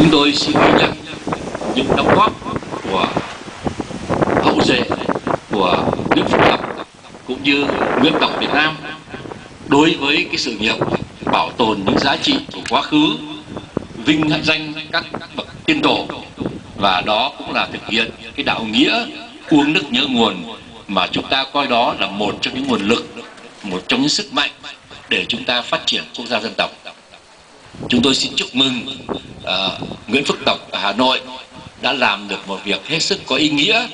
Chúng tôi xin ghi nhận những đóng góp của hậu duệ của nước Phúc Tập cũng như nguyên tộc Việt Nam đối với cái sự nghiệp bảo tồn những giá trị của quá khứ, vinh danh các bậc tiên tổ và đó cũng là thực hiện cái đạo nghĩa uống nước nhớ nguồn mà chúng ta coi đó là một trong những nguồn lực, một trong những sức mạnh để chúng ta phát triển quốc gia dân tộc. Chúng tôi xin chúc mừng uh, Nguyễn Phúc Tộc ở Hà Nội đã làm được một việc hết sức có ý nghĩa.